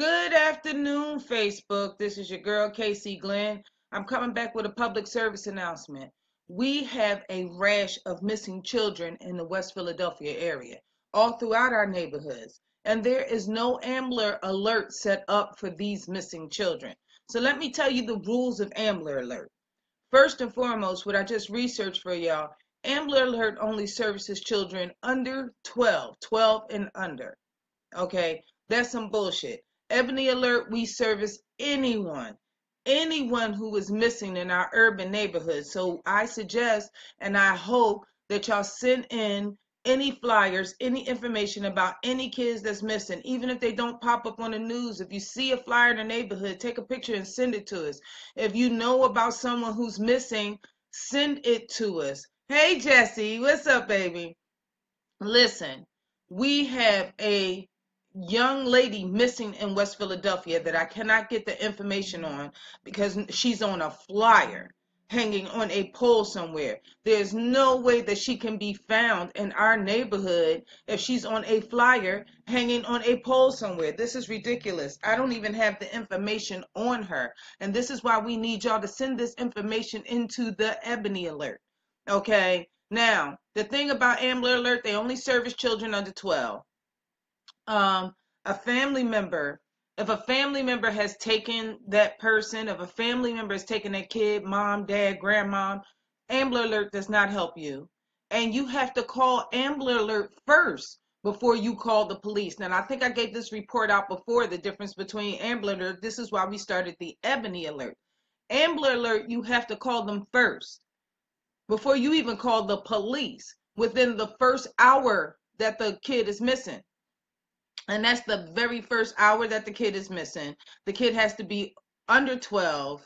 Good afternoon, Facebook. This is your girl, Casey Glenn. I'm coming back with a public service announcement. We have a rash of missing children in the West Philadelphia area, all throughout our neighborhoods, and there is no AMBLR alert set up for these missing children. So let me tell you the rules of AMBLR alert. First and foremost, what I just researched for y'all, AMBLR alert only services children under 12, 12 and under. Okay, that's some bullshit. Ebony Alert, we service anyone, anyone who is missing in our urban neighborhoods. So I suggest and I hope that y'all send in any flyers, any information about any kids that's missing, even if they don't pop up on the news. If you see a flyer in the neighborhood, take a picture and send it to us. If you know about someone who's missing, send it to us. Hey, Jesse, what's up, baby? Listen, we have a young lady missing in West Philadelphia that I cannot get the information on because she's on a flyer hanging on a pole somewhere. There's no way that she can be found in our neighborhood if she's on a flyer hanging on a pole somewhere. This is ridiculous. I don't even have the information on her. And this is why we need y'all to send this information into the Ebony Alert. Okay? Now, the thing about AMBLR Alert, they only service children under 12 um, a family member, if a family member has taken that person, if a family member has taken that kid, mom, dad, grandma, AMBLR Alert does not help you. And you have to call AMBLR Alert first before you call the police. Now, I think I gave this report out before the difference between AMBLR Alert. This is why we started the Ebony Alert. AMBLR Alert, you have to call them first before you even call the police within the first hour that the kid is missing and that's the very first hour that the kid is missing. The kid has to be under 12,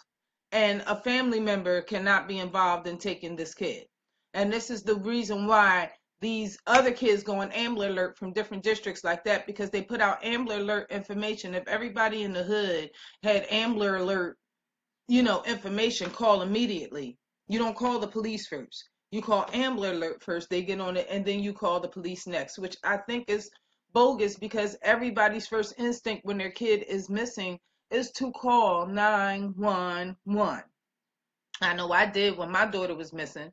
and a family member cannot be involved in taking this kid. And this is the reason why these other kids go on AMBLR alert from different districts like that because they put out AMBLR alert information. If everybody in the hood had AMBLR alert, you know, information, call immediately. You don't call the police first. You call AMBLR alert first. They get on it, and then you call the police next, which I think is bogus because everybody's first instinct when their kid is missing is to call 911. I know I did when my daughter was missing.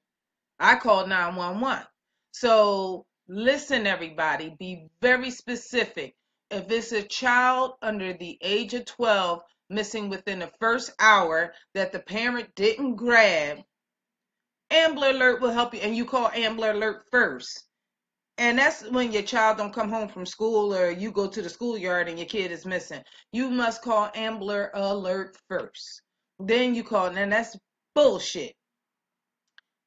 I called 911. So listen, everybody, be very specific. If it's a child under the age of 12 missing within the first hour that the parent didn't grab, AMBLR Alert will help you, and you call AMBLR Alert first and that's when your child don't come home from school or you go to the schoolyard and your kid is missing. You must call ambler Alert first. Then you call, and that's bullshit.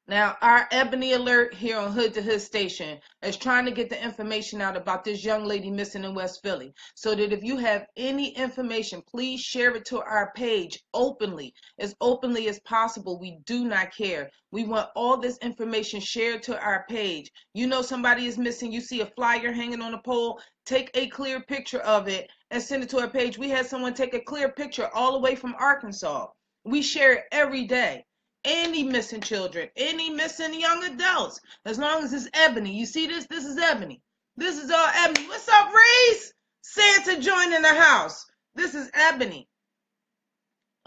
Now, our Ebony Alert here on Hood to Hood Station is trying to get the information out about this young lady missing in West Philly. So that if you have any information, please share it to our page openly, as openly as possible. We do not care. We want all this information shared to our page. You know somebody is missing, you see a flyer hanging on a pole, take a clear picture of it and send it to our page. We had someone take a clear picture all the way from Arkansas. We share it every day any missing children, any missing young adults, as long as it's Ebony. You see this? This is Ebony. This is all Ebony. What's up, Reese? Santa joining the house. This is Ebony.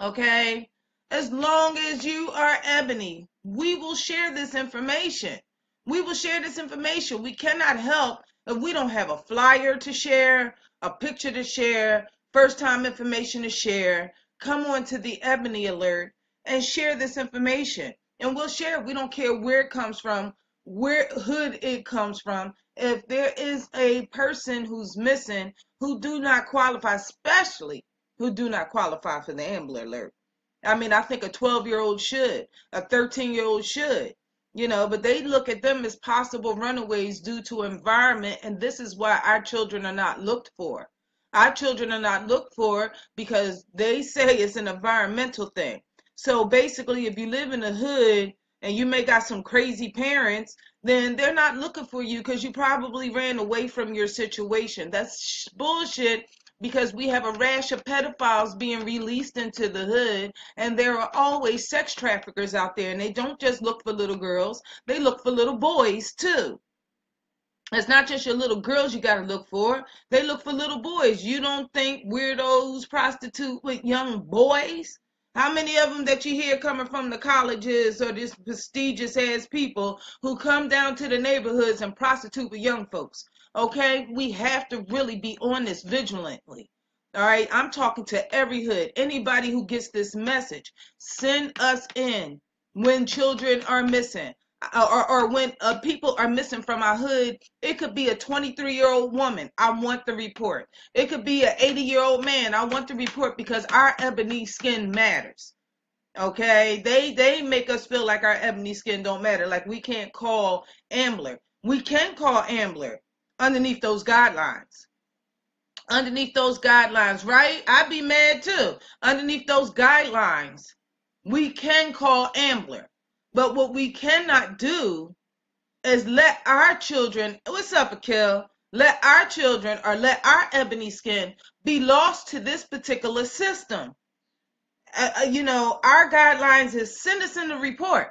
Okay? As long as you are Ebony, we will share this information. We will share this information. We cannot help if we don't have a flyer to share, a picture to share, first time information to share. Come on to the Ebony Alert and share this information. And we'll share it. We don't care where it comes from, where hood it comes from. If there is a person who's missing who do not qualify, especially who do not qualify for the AMBLR alert. I mean, I think a 12 year old should, a 13 year old should, you know, but they look at them as possible runaways due to environment. And this is why our children are not looked for. Our children are not looked for because they say it's an environmental thing. So basically, if you live in the hood and you may got some crazy parents, then they're not looking for you because you probably ran away from your situation. That's bullshit because we have a rash of pedophiles being released into the hood and there are always sex traffickers out there and they don't just look for little girls, they look for little boys too. It's not just your little girls you got to look for. They look for little boys. You don't think weirdos prostitute with young boys? How many of them that you hear coming from the colleges or these prestigious ass people who come down to the neighborhoods and prostitute with young folks? Okay, we have to really be on this vigilantly. All right, I'm talking to every hood. Anybody who gets this message, send us in when children are missing or, or when uh, people are missing from our hood, it could be a 23 year old woman. I want the report. It could be an 80 year old man. I want the report because our ebony skin matters. Okay, they they make us feel like our ebony skin don't matter. Like we can't call Ambler. We can call Ambler underneath those guidelines. Underneath those guidelines, right? I'd be mad too. Underneath those guidelines, we can call Ambler but what we cannot do is let our children, what's up, Akil? Let our children or let our ebony skin be lost to this particular system. Uh, uh, you know, our guidelines is send us in the report.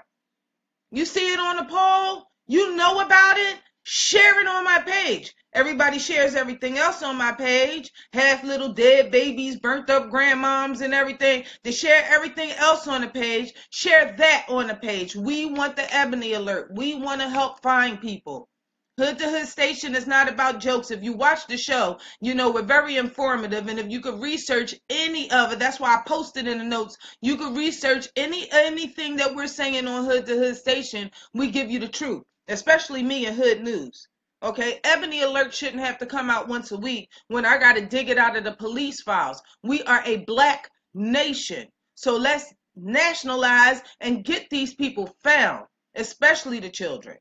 You see it on the pole, you know about it, share it on my page. Everybody shares everything else on my page. Half little dead babies, burnt up grandmoms, and everything. They share everything else on the page. Share that on the page. We want the ebony alert. We want to help find people. Hood to Hood Station is not about jokes. If you watch the show, you know we're very informative, and if you could research any of it, that's why I posted in the notes. You could research any anything that we're saying on Hood to Hood Station. We give you the truth, especially me and Hood News. Okay, Ebony Alert shouldn't have to come out once a week when I got to dig it out of the police files. We are a black nation. So let's nationalize and get these people found, especially the children.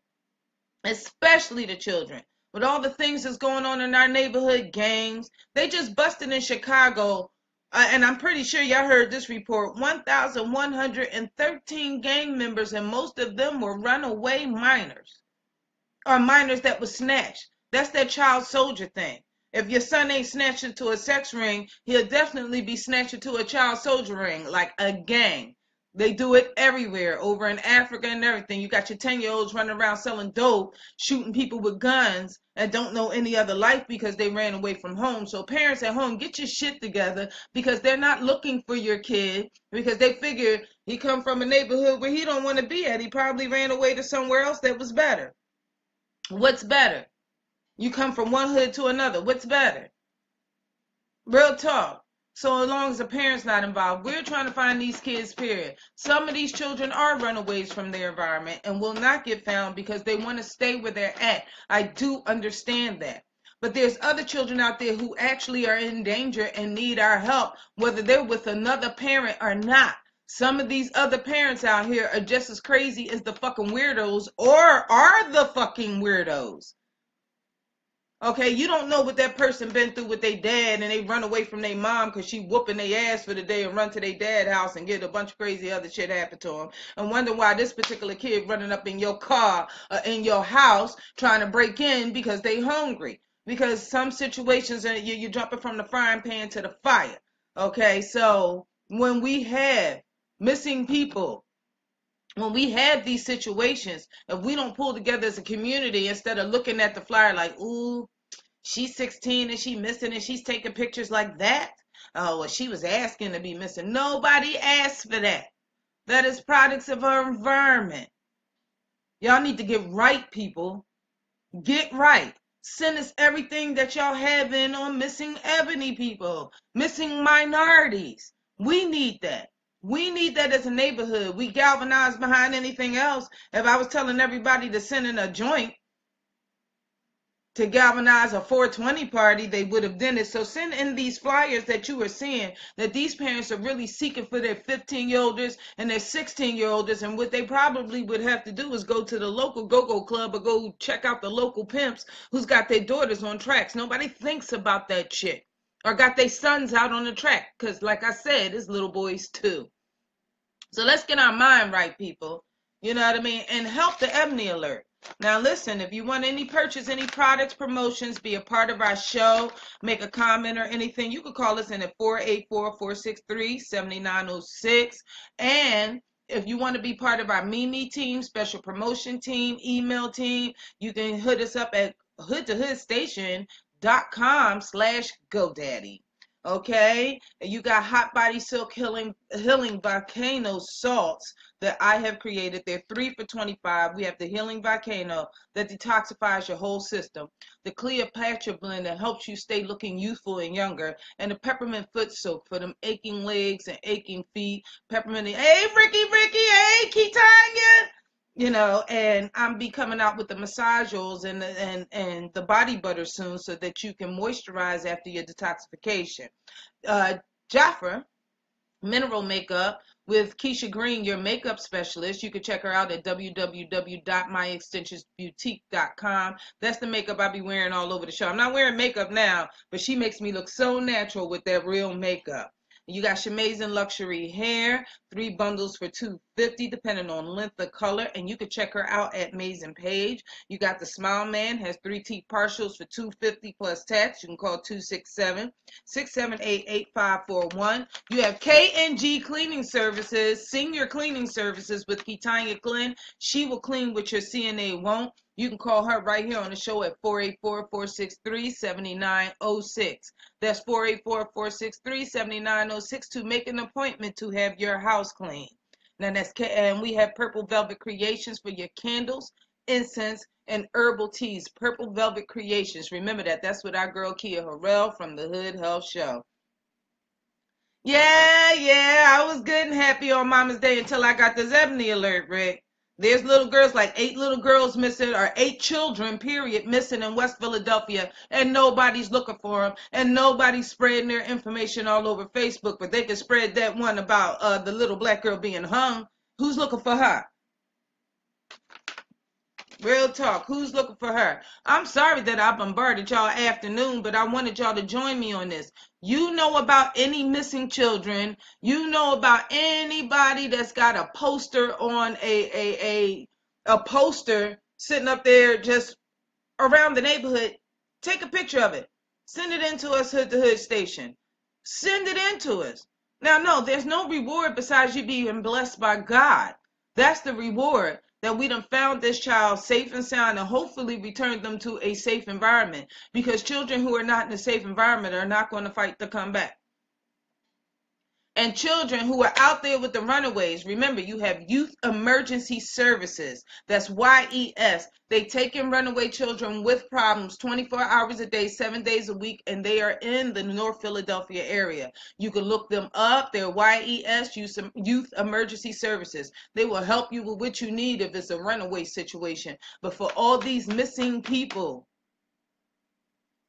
Especially the children. With all the things that's going on in our neighborhood gangs, they just busted in Chicago. Uh, and I'm pretty sure y'all heard this report 1,113 gang members, and most of them were runaway minors or minors that were snatched. That's that child soldier thing. If your son ain't snatched into a sex ring, he'll definitely be snatched into a child soldier ring, like a gang. They do it everywhere, over in Africa and everything. You got your 10 year olds running around selling dope, shooting people with guns, and don't know any other life because they ran away from home. So, parents at home, get your shit together because they're not looking for your kid because they figure he come from a neighborhood where he don't want to be at. He probably ran away to somewhere else that was better. What's better? You come from one hood to another. What's better? Real talk. So as long as the parents not involved, we're trying to find these kids, period. Some of these children are runaways from their environment and will not get found because they want to stay where they're at. I do understand that. But there's other children out there who actually are in danger and need our help, whether they're with another parent or not. Some of these other parents out here are just as crazy as the fucking weirdos or are the fucking weirdos. Okay, you don't know what that person been through with their dad and they run away from their mom because she whooping their ass for the day and run to their dad house and get a bunch of crazy other shit happen to them and wonder why this particular kid running up in your car or in your house trying to break in because they hungry. Because some situations you, you're jumping from the frying pan to the fire. Okay, so when we have missing people. When we have these situations, if we don't pull together as a community instead of looking at the flyer like, ooh, she's 16 and she missing and she's taking pictures like that. Oh, well, she was asking to be missing. Nobody asked for that. That is products of our environment. Y'all need to get right, people. Get right. Send us everything that y'all have in on missing ebony people, missing minorities. We need that. We need that as a neighborhood. We galvanize behind anything else. If I was telling everybody to send in a joint to galvanize a 420 party, they would have done it. So send in these flyers that you are seeing that these parents are really seeking for their 15 year olds and their 16 year olds. And what they probably would have to do is go to the local go go club or go check out the local pimps who's got their daughters on tracks. Nobody thinks about that shit or got their sons out on the track. Because, like I said, it's little boys too. So let's get our mind right, people. You know what I mean? And help the Ebony Alert. Now, listen, if you want any purchase, any products, promotions, be a part of our show, make a comment or anything, you can call us in at 484 463 7906. And if you want to be part of our Mimi team, special promotion team, email team, you can hit us up at hood to hood station.com slash GoDaddy. Okay, you got hot body silk healing healing volcano salts that I have created. They're three for 25. We have the healing volcano that detoxifies your whole system, the Cleopatra blend that helps you stay looking youthful and younger, and the peppermint foot soak for them aching legs and aching feet. Peppermint, hey Ricky, Ricky, hey Kitanya you know, and I'm be coming out with the massage oils and the, and and the body butter soon, so that you can moisturize after your detoxification. Uh, Jaffa mineral makeup with Keisha Green, your makeup specialist. You can check her out at www.myextensionsboutique.com. That's the makeup I be wearing all over the show. I'm not wearing makeup now, but she makes me look so natural with that real makeup. You got Shamazing Luxury Hair, three bundles for 250 depending on length of color. And you can check her out at Mazing Page. You got the Smile Man, has three teeth partials for 250 plus tax. You can call 267 678 8541. You have KNG Cleaning Services, Senior Cleaning Services with Kitanya Glenn. She will clean what your CNA won't. You can call her right here on the show at 484-463-7906. That's 484-463-7906 to make an appointment to have your house cleaned. Now that's and we have Purple Velvet Creations for your candles, incense, and herbal teas. Purple Velvet Creations. Remember that. That's with our girl Kia Harrell from the Hood Health Show. Yeah, yeah, I was good and happy on Mama's Day until I got the ebony alert, Rick. There's little girls, like eight little girls missing, or eight children, period, missing in West Philadelphia, and nobody's looking for them, and nobody's spreading their information all over Facebook, but they can spread that one about uh, the little black girl being hung. Who's looking for her? Real talk. Who's looking for her? I'm sorry that I bombarded y'all afternoon, but I wanted y'all to join me on this. You know about any missing children. You know about anybody that's got a poster on a a a, a poster sitting up there just around the neighborhood. Take a picture of it. Send it into us hood to hood station. Send it into us. Now, no, there's no reward besides you being blessed by God. That's the reward that we done found this child safe and sound and hopefully return them to a safe environment. Because children who are not in a safe environment are not going to fight to come back and children who are out there with the runaways. Remember, you have Youth Emergency Services. That's YES. They take in runaway children with problems 24 hours a day, seven days a week, and they are in the North Philadelphia area. You can look them up. They're YES, Youth Emergency Services. They will help you with what you need if it's a runaway situation. But for all these missing people,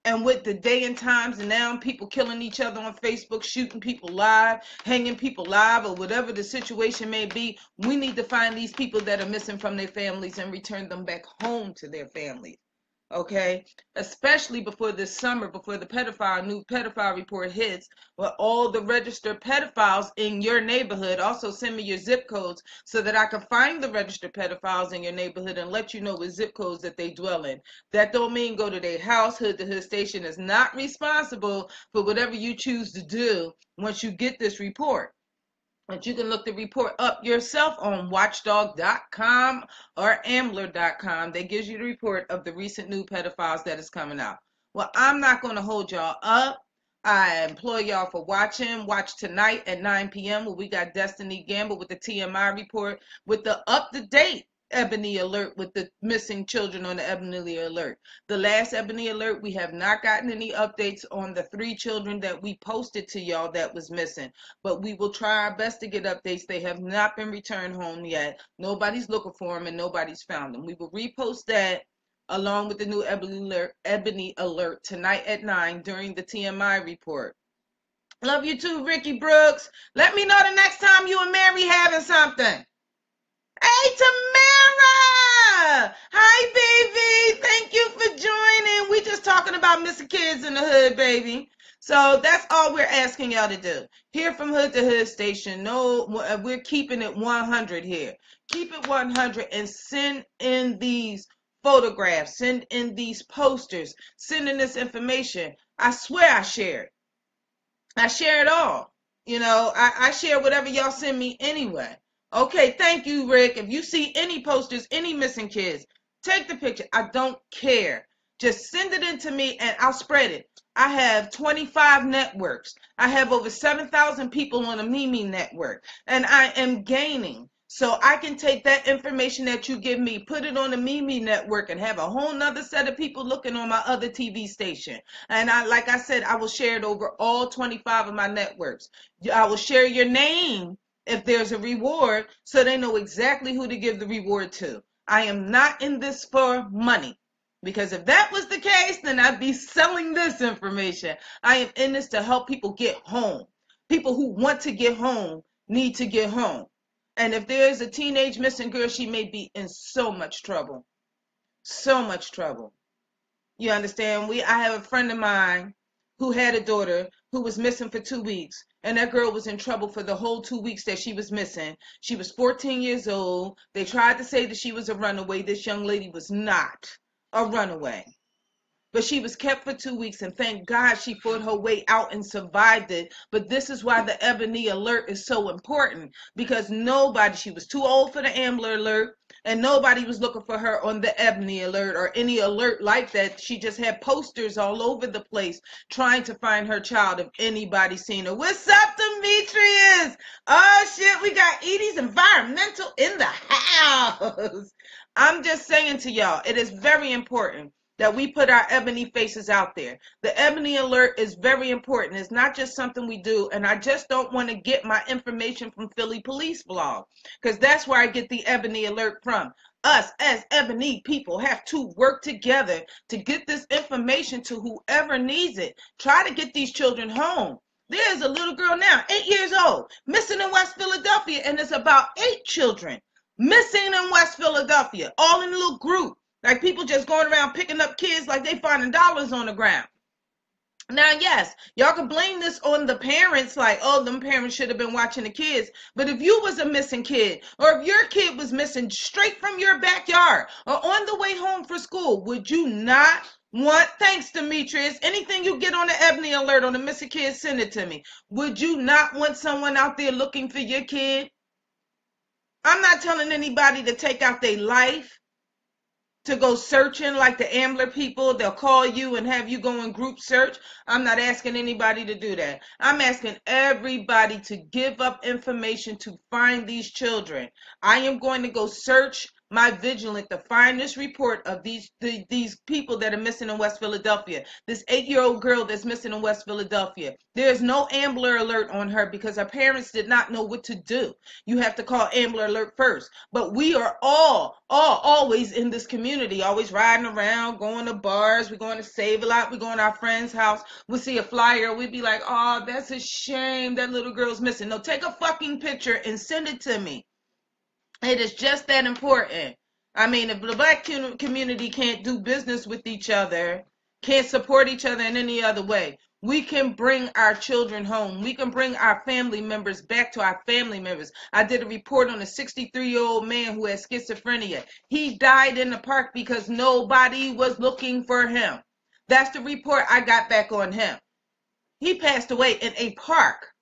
and with the day and times and now people killing each other on Facebook, shooting people live, hanging people live, or whatever the situation may be, we need to find these people that are missing from their families and return them back home to their families okay? Especially before this summer before the pedophile new pedophile report hits with all the registered pedophiles in your neighborhood also send me your zip codes so that i can find the registered pedophiles in your neighborhood and let you know what zip codes that they dwell in. That don't mean go to their house hood the hood station is not responsible for whatever you choose to do once you get this report but you can look the report up yourself on watchdog.com or ambler.com. That gives you the report of the recent new pedophiles that is coming out. Well, I'm not going to hold y'all up. I employ y'all for watching. Watch tonight at 9 p.m. where we got Destiny Gamble with the TMI report with the up to date Ebony alert with the missing children on the Ebony alert. The last Ebony alert, we have not gotten any updates on the three children that we posted to y'all that was missing, but we will try our best to get updates. They have not been returned home yet. Nobody's looking for them and nobody's found them. We will repost that along with the new Ebony alert, Ebony alert tonight at 9 during the TMI report. Love you too, Ricky Brooks. Let me know the next time you and Mary having something. Hey, Hi, baby. Thank you for joining. We just talking about missing kids in the hood, baby. So that's all we're asking y'all to do. Here from Hood to Hood Station. No, uh, we're keeping it 100 here. Keep it 100 and send in these photographs, send in these posters, send in this information. I swear I share it. I share it all. You know, I, I share whatever y'all send me anyway. Okay, thank you, Rick. If you see any posters, any missing kids, take the picture. I don't care. Just send it in to me and I'll spread it. I have 25 networks. I have over 7,000 people on a Mimi network, and I am gaining. So I can take that information that you give me, put it on the Mimi network, and have a whole nother set of people looking on my other TV station. And I, like I said, I will share it over all 25 of my networks. I will share your name if there's a reward, so they know exactly who to give the reward to. I am not in this for money. Because if that was the case, then I'd be selling this information. I am in this to help people get home. People who want to get home need to get home. And if there is a teenage missing girl, she may be in so much trouble. So much trouble. You understand? We I have a friend of mine who had a daughter who was missing for two weeks. And that girl was in trouble for the whole two weeks that she was missing. She was 14 years old. They tried to say that she was a runaway. This young lady was not a runaway. But she was kept for two weeks, and thank God she fought her way out and survived it. But this is why the Ebony Alert is so important because nobody, she was too old for the Amber Alert, and nobody was looking for her on the Ebony Alert or any alert like that. She just had posters all over the place trying to find her child if anybody seen her. What's up, Demetrius? Oh shit, we got Edie's environmental in the house. I'm just saying to y'all, it is very important that we put our ebony faces out there. The ebony alert is very important. It's not just something we do. And I just don't want to get my information from Philly Police Blog because that's where I get the ebony alert from. Us as ebony people have to work together to get this information to whoever needs it. Try to get these children home. There's a little girl now, eight years old, missing in West Philadelphia, and it's about eight children missing in West Philadelphia, all in a little group. Like people just going around picking up kids like they finding dollars on the ground. Now, yes, y'all can blame this on the parents, like, oh, them parents should have been watching the kids. But if you was a missing kid, or if your kid was missing straight from your backyard, or on the way home for school, would you not want, thanks Demetrius, anything you get on the Ebony alert on the missing kid, send it to me. Would you not want someone out there looking for your kid? I'm not telling anybody to take out their life to go searching like the Ambler people. They'll call you and have you go in group search. I'm not asking anybody to do that. I'm asking everybody to give up information to find these children. I am going to go search my vigilant the finest report of these the, these people that are missing in West Philadelphia. This eight-year-old girl that's missing in West Philadelphia. There's no Ambler alert on her because her parents did not know what to do. You have to call Ambler alert first. But we are all, all, always in this community, always riding around, going to bars. We're going to save a lot. We go in our friend's house. We see a flyer. We'd be like, oh, that's a shame that little girl's missing. No, take a fucking picture and send it to me. It is just that important. I mean, if the black community can't do business with each other, can't support each other in any other way, we can bring our children home. We can bring our family members back to our family members. I did a report on a 63 year old man who had schizophrenia. He died in the park because nobody was looking for him. That's the report I got back on him. He passed away in a park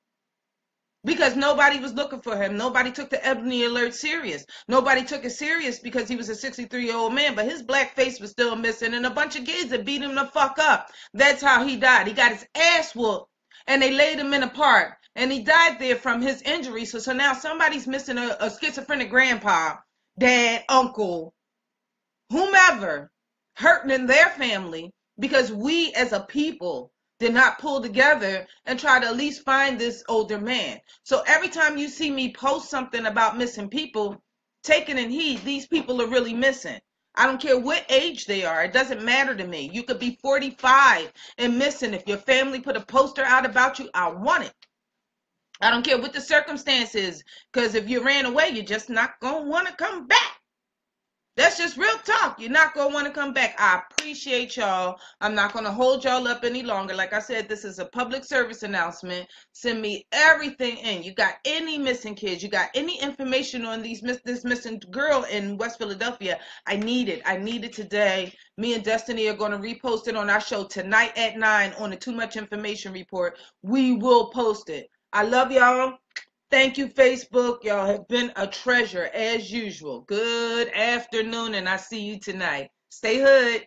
because nobody was looking for him. Nobody took the Ebony Alert serious. Nobody took it serious because he was a 63 year old man, but his black face was still missing, and a bunch of kids had beat him the fuck up. That's how he died. He got his ass whooped, and they laid him in a park, and he died there from his injury. So, so now somebody's missing a, a schizophrenic grandpa, dad, uncle, whomever, hurting in their family because we as a people did not pull together and try to at least find this older man. So every time you see me post something about missing people, take it in heed. These people are really missing. I don't care what age they are. It doesn't matter to me. You could be 45 and missing. If your family put a poster out about you, I want it. I don't care what the circumstances, because if you ran away, you're just not going to want to come back. That's just real talk. You're not going to want to come back. I appreciate y'all. I'm not going to hold y'all up any longer. Like I said, this is a public service announcement. Send me everything in. You got any missing kids? You got any information on these this missing girl in West Philadelphia? I need it. I need it today. Me and Destiny are going to repost it on our show tonight at 9 on the Too Much Information Report. We will post it. I love y'all. Thank you, Facebook. Y'all have been a treasure as usual. Good afternoon, and I see you tonight. Stay hood.